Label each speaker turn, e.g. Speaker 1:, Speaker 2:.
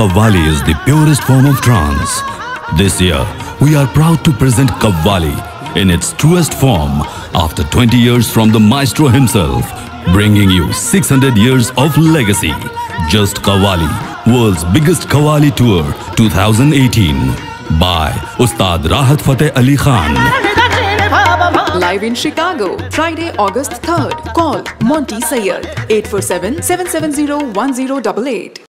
Speaker 1: Qawali is the purest form of trance. This year, we are proud to present Qawali in its truest form after 20 years from the maestro himself, bringing you 600 years of legacy. Just Qawali, world's biggest Qawali tour 2018 by Ustad Rahat Fateh Ali Khan.
Speaker 2: Live in Chicago, Friday, August 3rd. Call Monty Sayed, 847 770 1088.